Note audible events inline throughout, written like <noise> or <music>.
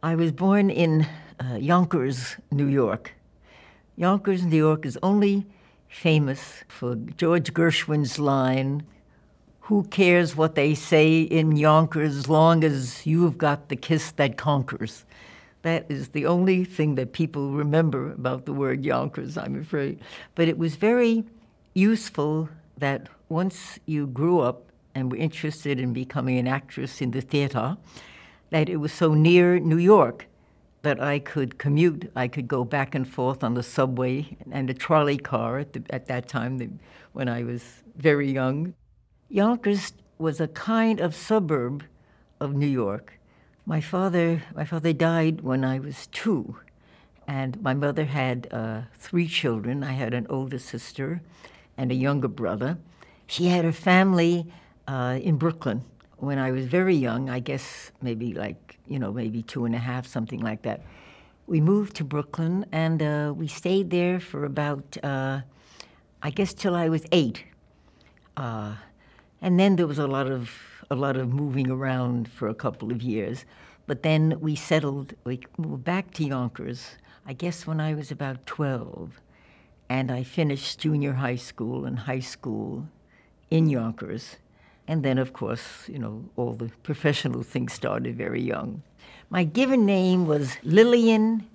I was born in uh, Yonkers, New York. Yonkers, New York is only famous for George Gershwin's line, Who cares what they say in Yonkers as long as you've got the kiss that conquers? That is the only thing that people remember about the word Yonkers, I'm afraid. But it was very useful that once you grew up and were interested in becoming an actress in the theater, that it was so near New York that I could commute. I could go back and forth on the subway and the trolley car at, the, at that time the, when I was very young. Yonkers was a kind of suburb of New York. My father, my father died when I was two, and my mother had uh, three children. I had an older sister and a younger brother. She had her family uh, in Brooklyn when I was very young, I guess maybe like, you know, maybe two and a half, something like that. We moved to Brooklyn and uh, we stayed there for about, uh, I guess, till I was eight. Uh, and then there was a lot of a lot of moving around for a couple of years. But then we settled, we moved back to Yonkers, I guess when I was about 12. And I finished junior high school and high school in Yonkers. And then, of course, you know, all the professional things started very young. My given name was Lillian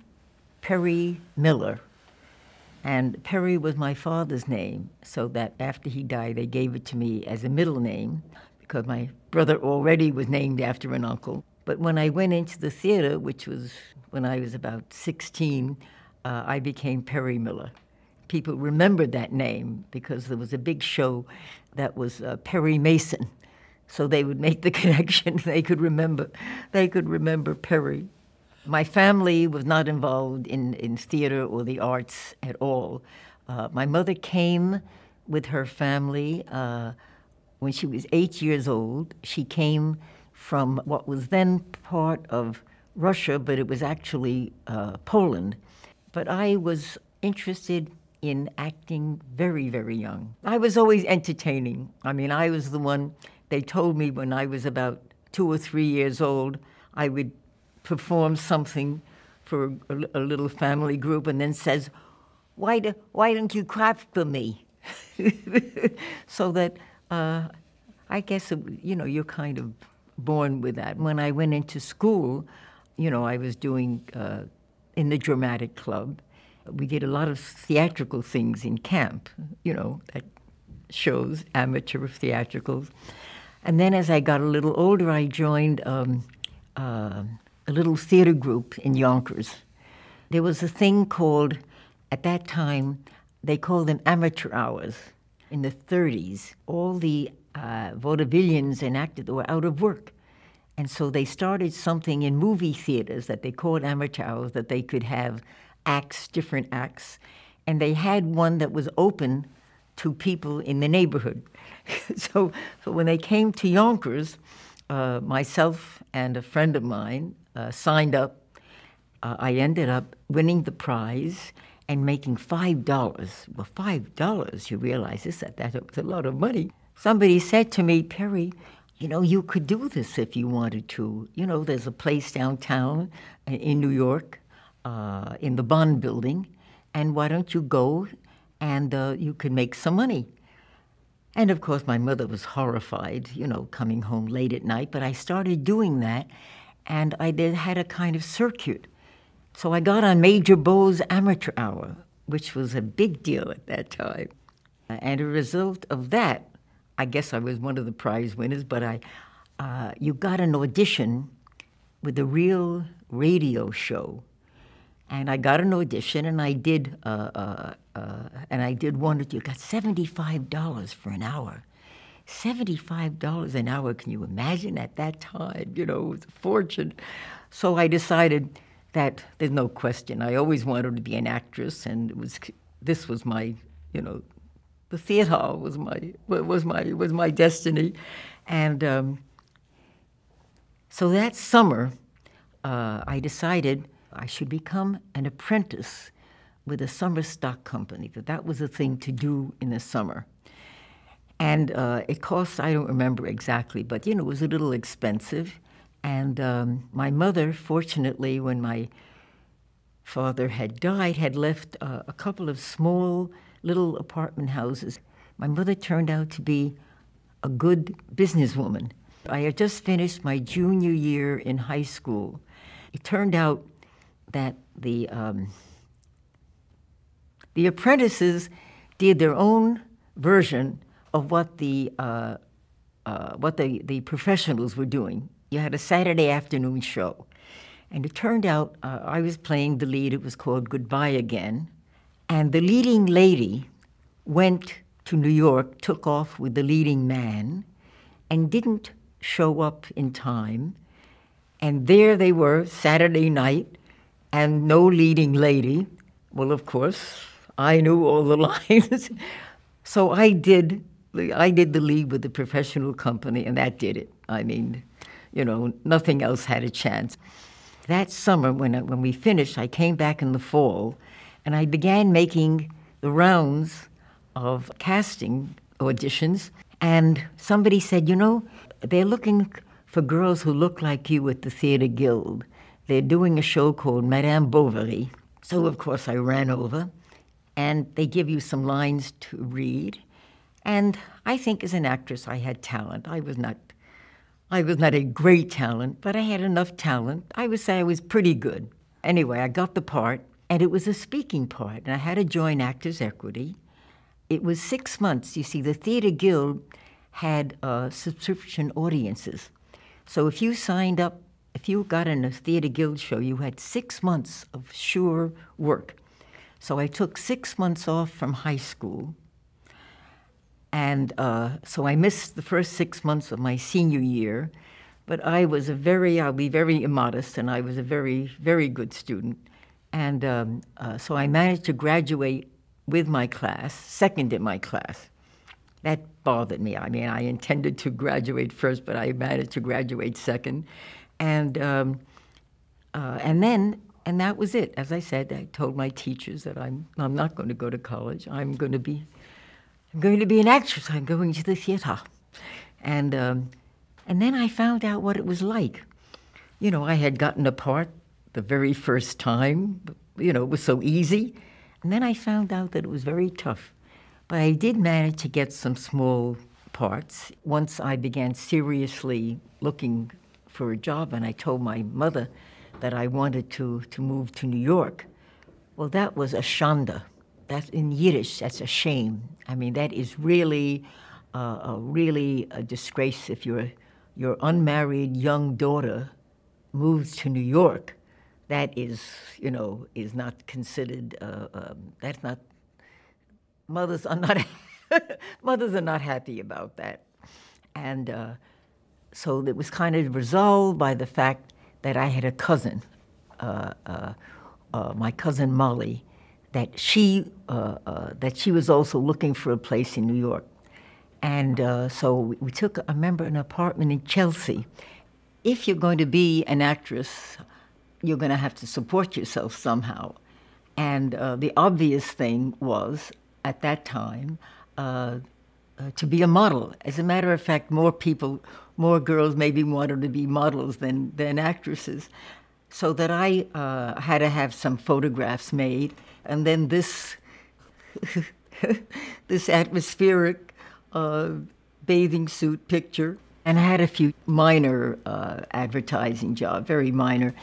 Perry Miller. And Perry was my father's name, so that after he died, they gave it to me as a middle name because my brother already was named after an uncle. But when I went into the theater, which was when I was about 16, uh, I became Perry Miller. People remembered that name because there was a big show that was uh, Perry Mason. So they would make the <laughs> connection. They could remember, they could remember Perry. My family was not involved in, in theater or the arts at all. Uh, my mother came with her family uh, when she was eight years old. She came from what was then part of Russia, but it was actually uh, Poland. But I was interested in acting very, very young. I was always entertaining. I mean, I was the one, they told me when I was about two or three years old, I would perform something for a, a little family group and then says, why, do, why don't you clap for me? <laughs> so that uh, I guess, it, you know, you're kind of born with that. When I went into school, you know, I was doing uh, in the dramatic club, we did a lot of theatrical things in camp, you know, at shows, amateur theatricals. And then as I got a little older, I joined um, uh, a little theater group in Yonkers. There was a thing called, at that time, they called them amateur hours. In the 30s, all the uh, vaudevillians and actors were out of work. And so they started something in movie theaters that they called amateur hours that they could have acts, different acts, and they had one that was open to people in the neighborhood. <laughs> so, so when they came to Yonkers, uh, myself and a friend of mine uh, signed up. Uh, I ended up winning the prize and making five dollars. Well, five dollars, you realize this that that's a lot of money. Somebody said to me, Perry, you know, you could do this if you wanted to. You know, there's a place downtown in New York uh, in the Bond building, and why don't you go and uh, you can make some money? And of course, my mother was horrified, you know, coming home late at night, but I started doing that, and I did, had a kind of circuit. So I got on Major Bowes' amateur hour, which was a big deal at that time. And a result of that, I guess I was one of the prize winners, but I, uh, you got an audition with a real radio show and I got an audition, and I did, uh, uh, uh, and I did one you got seventy-five dollars for an hour. Seventy-five dollars an hour. Can you imagine at that time? You know, it was a fortune. So I decided that there's no question. I always wanted to be an actress, and it was this was my, you know, the theater was my was my was my destiny, and um, so that summer, uh, I decided I should become an apprentice with a summer stock company, that that was a thing to do in the summer. And uh, it cost, I don't remember exactly, but you know, it was a little expensive. And um, my mother, fortunately, when my father had died, had left uh, a couple of small little apartment houses. My mother turned out to be a good businesswoman. I had just finished my junior year in high school. It turned out that the um, the apprentices did their own version of what the uh, uh, what the, the professionals were doing. You had a Saturday afternoon show. And it turned out uh, I was playing the lead. It was called Goodbye Again. And the leading lady went to New York, took off with the leading man, and didn't show up in time. And there they were, Saturday night, and no leading lady. Well, of course, I knew all the <laughs> lines. so I did I did the lead with the professional company, and that did it. I mean, you know, nothing else had a chance. That summer, when, I, when we finished, I came back in the fall, and I began making the rounds of casting auditions. And somebody said, you know, they're looking for girls who look like you at the Theatre Guild. They're doing a show called Madame Bovary. So, of course, I ran over, and they give you some lines to read. And I think as an actress, I had talent. I was not, I was not a great talent, but I had enough talent. I would say I was pretty good. Anyway, I got the part, and it was a speaking part, and I had to join Actors Equity. It was six months. You see, the Theatre Guild had uh, subscription audiences. So if you signed up, if you got in a Theatre Guild show, you had six months of sure work. So I took six months off from high school and uh, so I missed the first six months of my senior year, but I was a very, I'll be very immodest, and I was a very, very good student. And um, uh, so I managed to graduate with my class, second in my class. That bothered me. I mean, I intended to graduate first, but I managed to graduate second. And, um, uh, and then, and that was it. As I said, I told my teachers that I'm, I'm not going to go to college. I'm going to be I'm going to be an actress. I'm going to the theater. And, um, and then I found out what it was like. You know, I had gotten a part the very first time. You know, it was so easy. And then I found out that it was very tough. But I did manage to get some small parts. Once I began seriously looking for a job, and I told my mother that I wanted to, to move to New York. Well, that was a shanda that's in Yiddish, that's a shame. I mean, that is really, uh, a really a disgrace if your, your unmarried young daughter moves to New York. That is, you know, is not considered, uh, um, that's not, mothers are not, <laughs> mothers are not happy about that. And uh, so it was kind of resolved by the fact that I had a cousin, uh, uh, uh, my cousin Molly, that she uh, uh, that she was also looking for a place in New York, and uh, so we, we took I remember an apartment in Chelsea. If you're going to be an actress, you're going to have to support yourself somehow, and the obvious thing was at that time. To be a model. As a matter of fact, more people, more girls maybe wanted to be models than, than actresses. So that I had to have some photographs made and then this <laughs> this atmospheric uh, bathing suit picture. And I had a few minor uh, advertising jobs, very minor.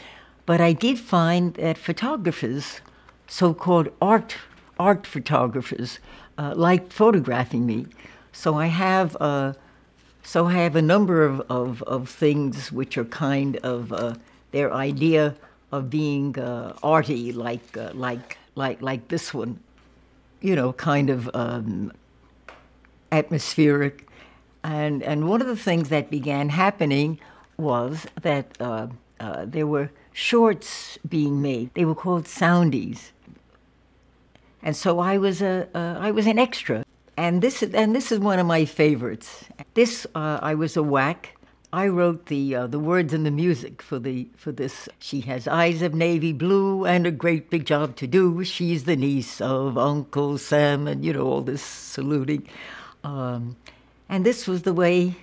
But I did find that photographers, so-called art art photographers, uh, liked photographing me. So I have uh, so I have a number of, of, of things which are kind of uh, their idea of being uh, arty, like uh, like like like this one, you know, kind of um, atmospheric. And and one of the things that began happening was that uh, uh, there were shorts being made. They were called soundies. And so I was a I was an extra. And this and this is one of my favorites. This uh, I was a whack I wrote the uh, the words and the music for the for this. She has eyes of navy blue and a great big job to do. She's the niece of Uncle Sam, and you know all this saluting. Um, and this was the way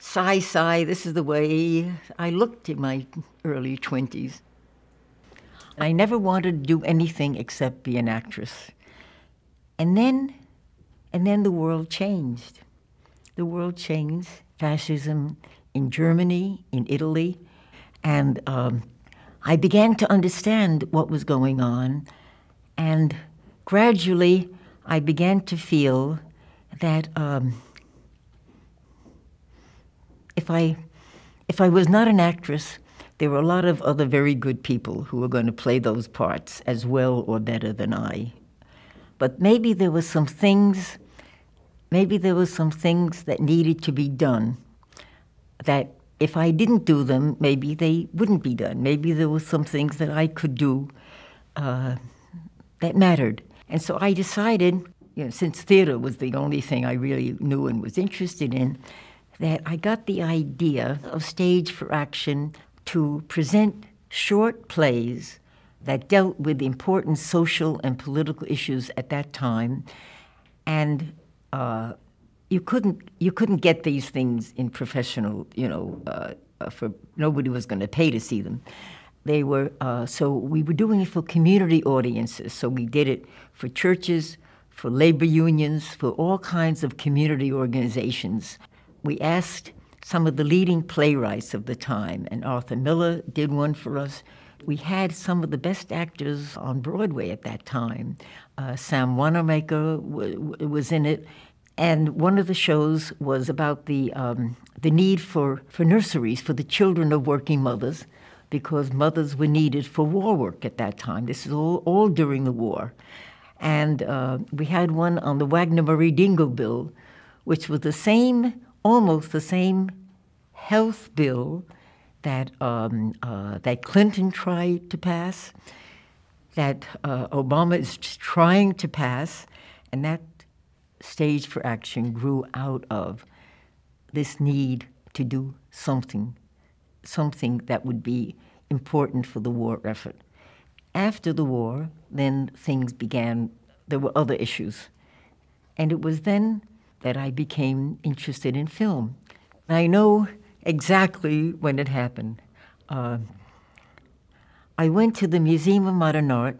sigh, sigh, this is the way I looked in my early 20s. I never wanted to do anything except be an actress. And then, and then the world changed. The world changed. Fascism in Germany, in Italy, and um, I began to understand what was going on. And gradually, I began to feel that um, if I if I was not an actress, there were a lot of other very good people who were going to play those parts as well or better than I. But maybe there were some things, maybe there were some things that needed to be done that if I didn't do them, maybe they wouldn't be done. Maybe there were some things that I could do uh, that mattered. And so I decided, you know, since theater was the only thing I really knew and was interested in, that I got the idea of Stage for Action to present short plays that dealt with important social and political issues at that time, and uh, you couldn't you couldn't get these things in professional, you know, uh, uh for nobody was going to pay to see them. They were uh, so we were doing it for community audiences. So we did it for churches, for labor unions, for all kinds of community organizations. We asked some of the leading playwrights of the time, and Arthur Miller did one for us. We had some of the best actors on Broadway at that time. Uh, Sam Wanamaker was in it, and one of the shows was about the um, the need for, for nurseries for the children of working mothers, because mothers were needed for war work at that time. This is all, all during the war. And uh, we had one on the Wagner Murray Dingell bill, which was the same almost the same health bill that, um, uh, that Clinton tried to pass, that uh, Obama is trying to pass, and that stage for action grew out of this need to do something, something that would be important for the war effort. After the war, then things began, there were other issues. And it was then that I became interested in film. I know exactly when it happened. Uh, I went to the Museum of Modern Art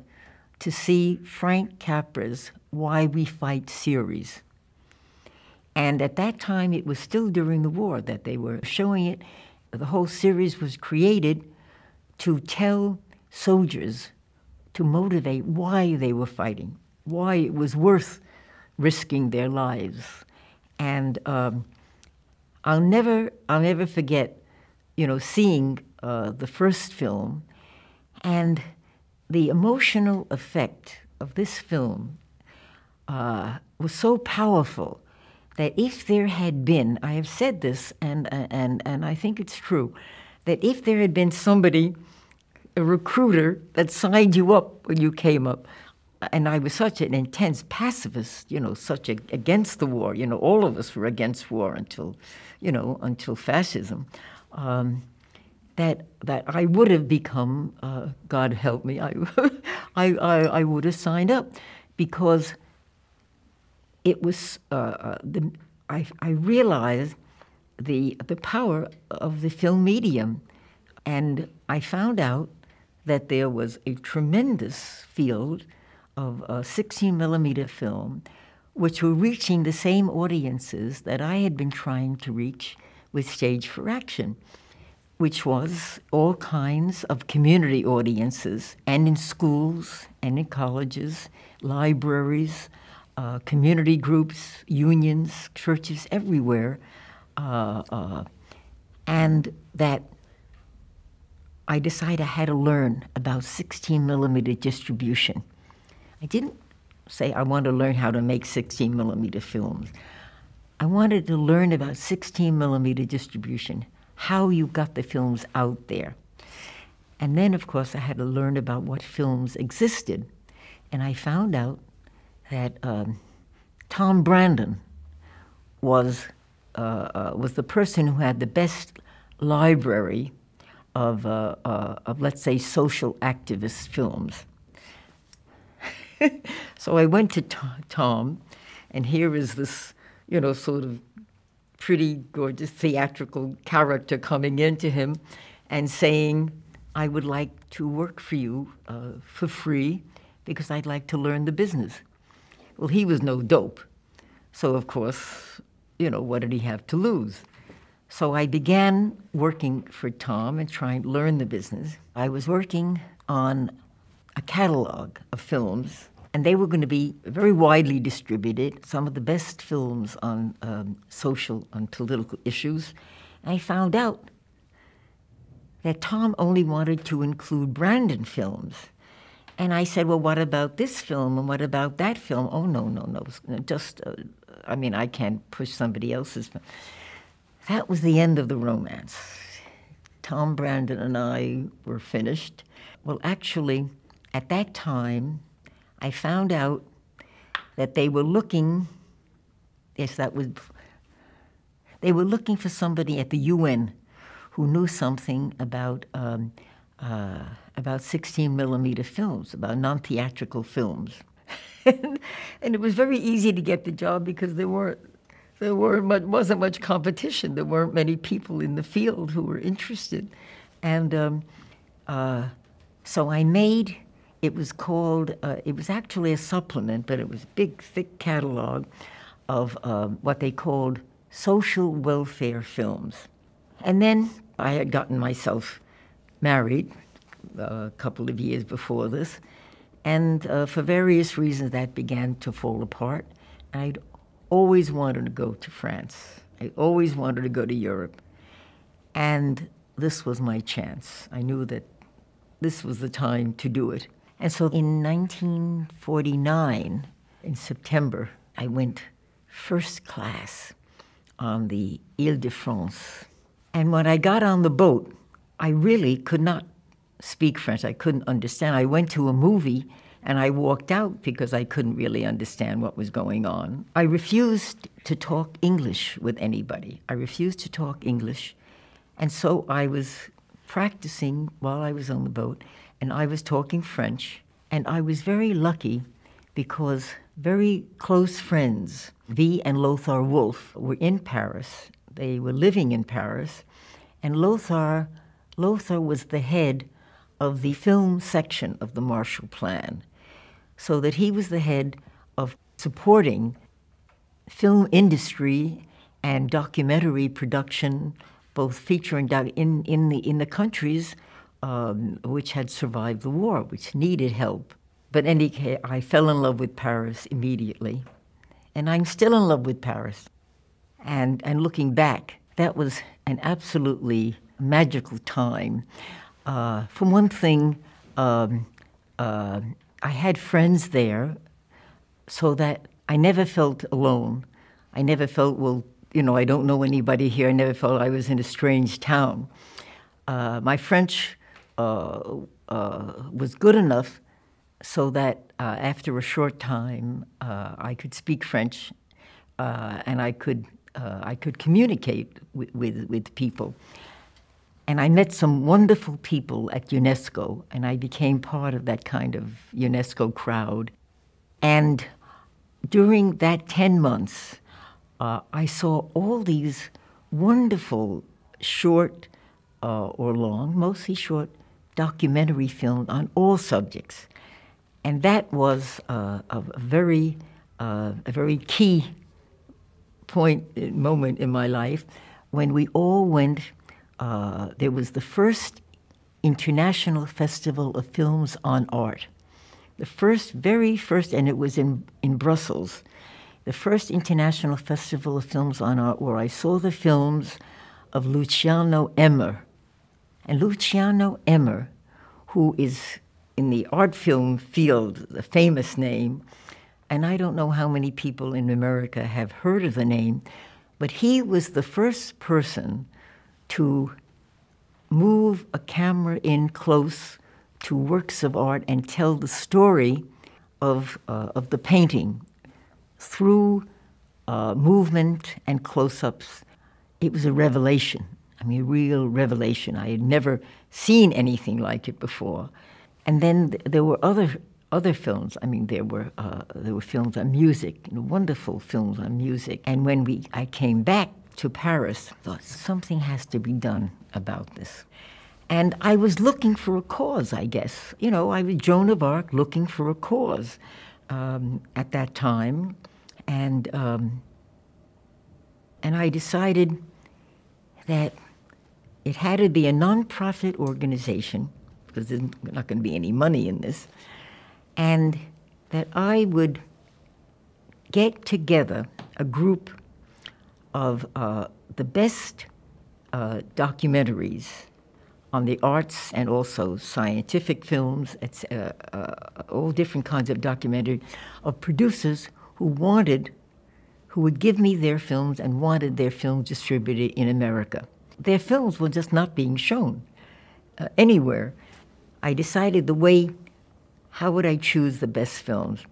to see Frank Capra's Why We Fight series. And at that time, it was still during the war that they were showing it. The whole series was created to tell soldiers to motivate why they were fighting, why it was worth risking their lives. And um, I'll never, I'll never forget, you know, seeing uh, the first film and the emotional effect of this film uh, was so powerful that if there had been, I have said this, and, and, and I think it's true, that if there had been somebody, a recruiter, that signed you up when you came up, and I was such an intense pacifist, you know, such a, against the war. You know, all of us were against war until, you know, until fascism. Um, that that I would have become, uh, God help me, I, <laughs> I, I, I, would have signed up, because it was uh, uh, the I, I realized the the power of the film medium, and I found out that there was a tremendous field of a 16 millimeter film, which were reaching the same audiences that I had been trying to reach with Stage for Action, which was all kinds of community audiences, and in schools and in colleges, libraries, uh, community groups, unions, churches everywhere, uh, uh, and that I decided I had to learn about 16 millimeter distribution. I didn't say I want to learn how to make 16 millimeter films. I wanted to learn about 16 millimeter distribution, how you got the films out there. And then, of course, I had to learn about what films existed. And I found out that um, Tom Brandon was, uh, uh, was the person who had the best library of, uh, uh of let's say, social activist films. <laughs> so I went to Tom, and here is this, you know, sort of pretty gorgeous theatrical character coming into him and saying, I would like to work for you uh, for free because I'd like to learn the business. Well, he was no dope. So, of course, you know, what did he have to lose? So I began working for Tom and trying to learn the business. I was working on a catalog of films, and they were going to be very widely distributed, some of the best films on um, social and political issues. And I found out that Tom only wanted to include Brandon films. And I said, well, what about this film and what about that film? Oh, no, no, no. Just, uh, I mean, I can't push somebody else's film. That was the end of the romance. Tom Brandon and I were finished. Well, actually, at that time, I found out that they were looking, yes, that was, they were looking for somebody at the UN who knew something about, um, uh, about 16 millimeter films, about non theatrical films. <laughs> and, and it was very easy to get the job because there weren't there were much, wasn't much competition. There weren't many people in the field who were interested. And um, uh, so I made, it was called, uh, it was actually a supplement, but it was a big, thick catalog of uh, what they called social welfare films. And then I had gotten myself married uh, a couple of years before this. And uh, for various reasons, that began to fall apart. I'd always wanted to go to France. I always wanted to go to Europe. And this was my chance. I knew that this was the time to do it. And so in 1949, in September, I went first class on the Ile de France. And when I got on the boat, I really could not speak French. I couldn't understand. I went to a movie and I walked out because I couldn't really understand what was going on. I refused to talk English with anybody. I refused to talk English. And so I was practicing while I was on the boat, and I was talking French. And I was very lucky because very close friends, V and Lothar Wolff, were in Paris. They were living in Paris. And Lothar, Lothar was the head of the film section of the Marshall Plan so that he was the head of supporting film industry and documentary production, both feature and doc- in, in, the, in the countries um, which had survived the war, which needed help. But in any case, I fell in love with Paris immediately. And I'm still in love with Paris. And, and looking back, that was an absolutely magical time. Uh, for one thing, um, uh, I had friends there so that I never felt alone. I never felt, well, you know, I don't know anybody here. I never felt I was in a strange town. Uh, my French uh, uh, was good enough so that uh, after a short time uh, I could speak French and I could, I could communicate with, with, with people. And I met some wonderful people at UNESCO, and I became part of that kind of UNESCO crowd. And during that 10 months, uh, I saw all these wonderful short uh, or long, mostly short, documentary film on all subjects. And that was uh, a very, uh, a very key point, uh, moment in my life when we all went uh, there was the first International Festival of Films on Art. The first, very first, and it was in, in Brussels, the first International Festival of Films on Art where I saw the films of Luciano Emmer. And Luciano Emmer, who is in the art film field, the famous name, and I don't know how many people in America have heard of the name, but he was the first person to move a camera in close to works of art and tell the story of, uh, of the painting through uh, movement and close ups. It was a revelation. I mean, a real revelation. I had never seen anything like it before. And then th- there were other other films. I mean, there were uh, there were films on music, you know, wonderful films on music. And when we I came back to Paris, thought something has to be done about this. And I was looking for a cause, I guess. You know, I was Joan of Arc looking for a cause um, at that time. And, um, and I decided that it had to be a nonprofit organization, because there's not going to be any money in this, and that I would get together a group of uh, the best uh, documentaries on the arts and also scientific films, uh, uh, all different kinds of documentary, of producers who wanted, who would give me their films and wanted their films distributed in America. Their films were just not being shown uh, anywhere. I decided the way, how would I choose the best films?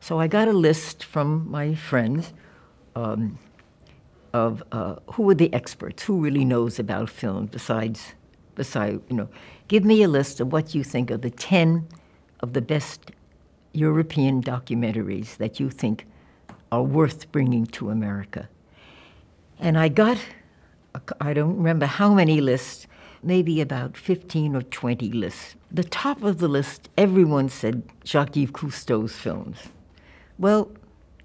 So I got a list from my friends um, of uh, who were the experts, who really knows about film besides, besides, you know, give me a list of what you think are the 10 of the best European documentaries that you think are worth bringing to America. And I got, I don't remember how many lists, maybe about 15 or 20 lists. The top of the list, everyone said Jacques-Yves Cousteau's films. Well,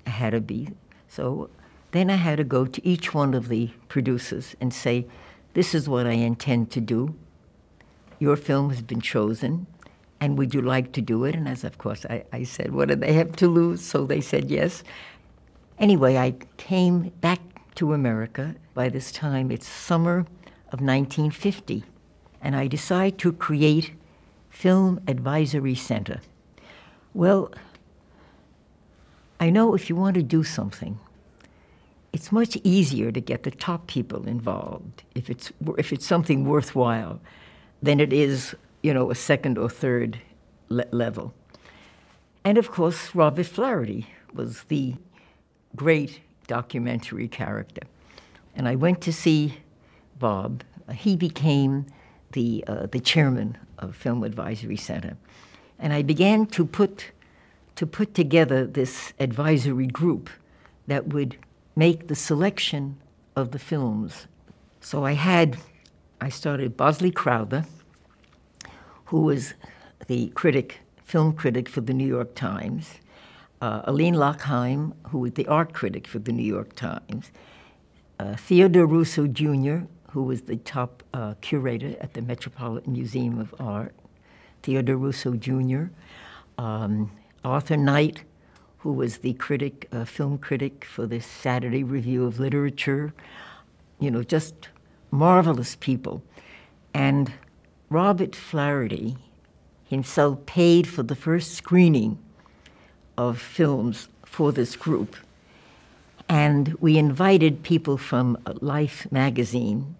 I had to be. So then I had to go to each one of the producers and say, this is what I intend to do. Your film has been chosen, and would you like to do it? And as of course I, I said, what do they have to lose? So they said yes. Anyway, I came back to America. By this time, it's summer of 1950, and I decide to create Film Advisory Center. Well, I know if you want to do something, it's much easier to get the top people involved if it's if it's something worthwhile than it is you know a second or third le level and of course robert flaherty was the great documentary character. And i went to see bob. He became the uh, the chairman of film advisory center. And i began to put to put together this advisory group that would make the selection of the films. So I had, I started Bosley Crowther, who was the critic, film critic for the New York Times, uh, Aline Louchheim, who was the art critic for the New York Times, uh, Theodore Rousseau Jr., who was the top uh, curator at the Metropolitan Museum of Art, Theodore Rousseau Jr., um, Arthur Knight, who was the critic, uh, film critic for the Saturday Review of Literature. You know, just marvelous people. And Robert Flaherty himself paid for the first screening of films for this group. And we invited people from Life magazine,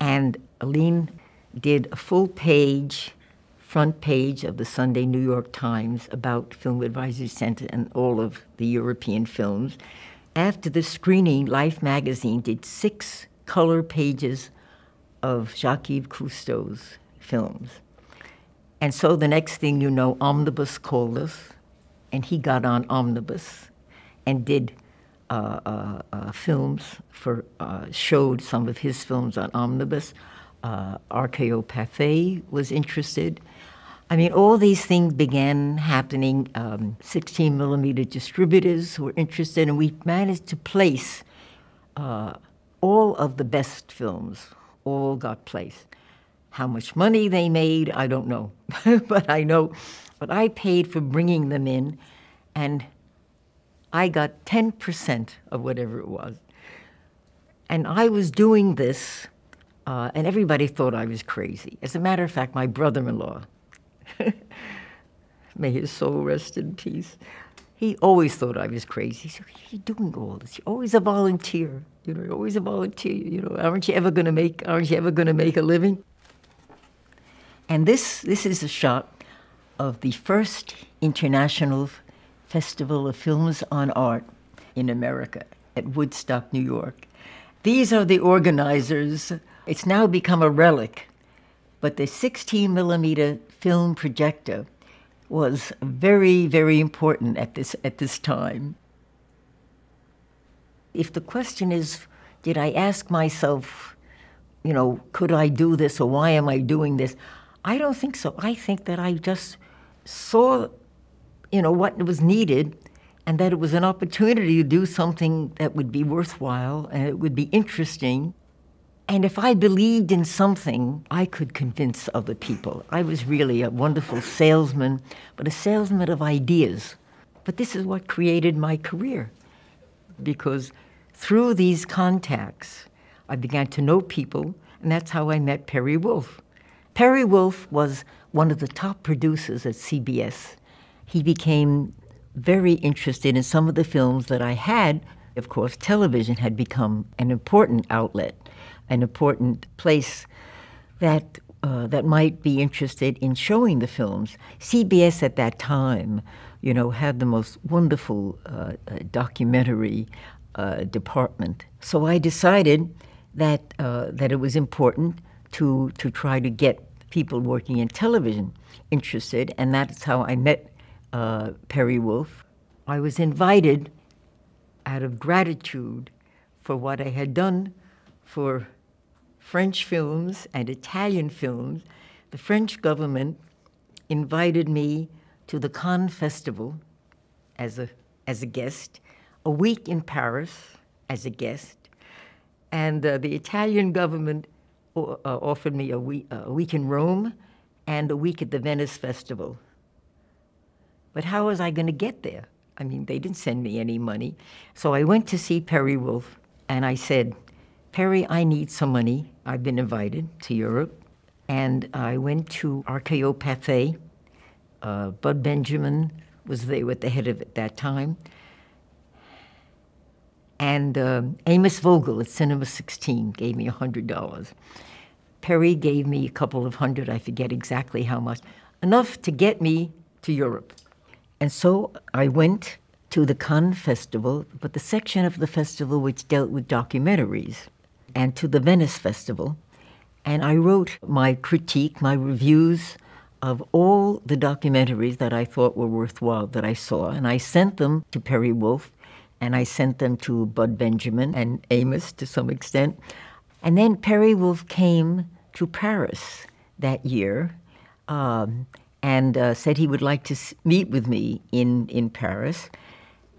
and Aline did a full page front page of the Sunday New York Times about Film Advisory Center and all of the European films. After the screening, Life magazine did six color pages of Jacques-Yves Cousteau's films. And so the next thing you know, Omnibus called us, and he got on Omnibus and did uh, uh, uh, films for, uh, showed some of his films on Omnibus. Uh, RKO Pathé was interested. I mean, all these things began happening. Um, 16 millimeter distributors were interested, and we managed to place uh, all of the best films, all got placed. How much money they made, I don't know. <laughs> but I know, but I paid for bringing them in, and I got 10% of whatever it was. And I was doing this, uh, and everybody thought I was crazy. As a matter of fact, my brother in law, <laughs> May his soul rest in peace. He always thought I was crazy. He said, What are you doing all this? You're always a volunteer. You know, you're always a volunteer. You know, aren't you ever gonna make aren't you ever gonna make a living? And this this is a shot of the first international festival of films on art in America at Woodstock, New York. These are the organizers. It's now become a relic, but the 16 millimeter film projector was very, very important at this, at this time. If the question is, did I ask myself, you know, could I do this or why am I doing this? I don't think so. I think that I just saw, you know, what was needed and that it was an opportunity to do something that would be worthwhile and it would be interesting. And if I believed in something, I could convince other people. I was really a wonderful salesman, but a salesman of ideas. But this is what created my career because through these contacts, I began to know people, and that's how I met Perry Wolff. Perry Wolff was one of the top producers at CBS. He became very interested in some of the films that I had. Of course, television had become an important outlet, an important place that uh, that might be interested in showing the films. CBS at that time, you know, had the most wonderful uh, uh, documentary uh, department. So I decided that uh, that it was important to to try to get people working in television interested, and that's how I met uh, Perry Wolff. I was invited out of gratitude for what I had done for French films and Italian films. The French government invited me to the Cannes Festival as a, as a guest, a week in Paris as a guest, and uh, the Italian government uh, offered me a week, a week in Rome and a week at the Venice Festival. But how was I going to get there? I mean, they didn't send me any money. So I went to see Perry Wolff and I said, Perry, I need some money. I've been invited to Europe. And I went to RKO Pathé. Uh, Bud Benjamin was there at the head of it at that time. And uh, Amos Vogel at Cinema 16 gave me $100. Perry gave me a couple of hundred, I forget exactly how much, enough to get me to Europe. And so I went to the Cannes Festival, but the section of the festival which dealt with documentaries, and to the Venice Festival. And I wrote my critique, my reviews of all the documentaries that I thought were worthwhile that I saw. And I sent them to Perry Wolff, and I sent them to Bud Benjamin and Amos to some extent. And then Perry Wolff came to Paris that year. Um, and uh, said he would like to meet with me in, in Paris.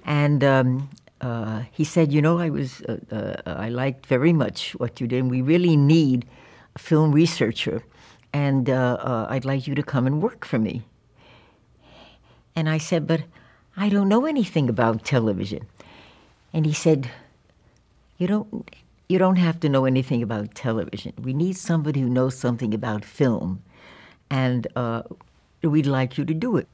And um, uh, he said, you know, I was uh, uh, I liked very much what you did. And we really need a film researcher, and uh, uh, I'd like you to come and work for me. And I said, but I don't know anything about television. And he said, you don't you don't have to know anything about television. We need somebody who knows something about film. And uh, we'd like you to do it.